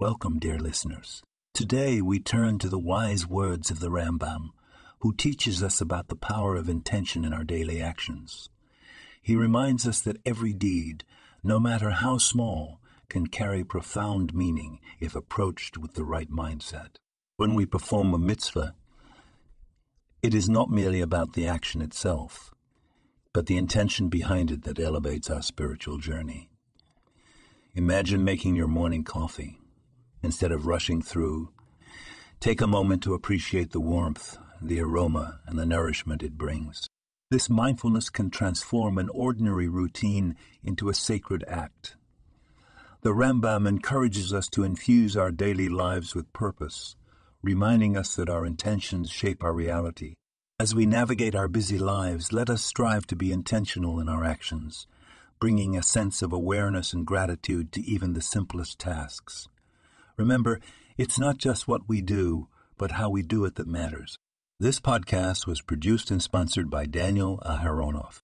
Welcome, dear listeners. Today we turn to the wise words of the Rambam, who teaches us about the power of intention in our daily actions. He reminds us that every deed, no matter how small, can carry profound meaning if approached with the right mindset. When we perform a mitzvah, it is not merely about the action itself, but the intention behind it that elevates our spiritual journey. Imagine making your morning coffee instead of rushing through. Take a moment to appreciate the warmth, the aroma, and the nourishment it brings. This mindfulness can transform an ordinary routine into a sacred act. The Rambam encourages us to infuse our daily lives with purpose, reminding us that our intentions shape our reality. As we navigate our busy lives, let us strive to be intentional in our actions, bringing a sense of awareness and gratitude to even the simplest tasks. Remember, it's not just what we do, but how we do it that matters. This podcast was produced and sponsored by Daniel Aharonoff.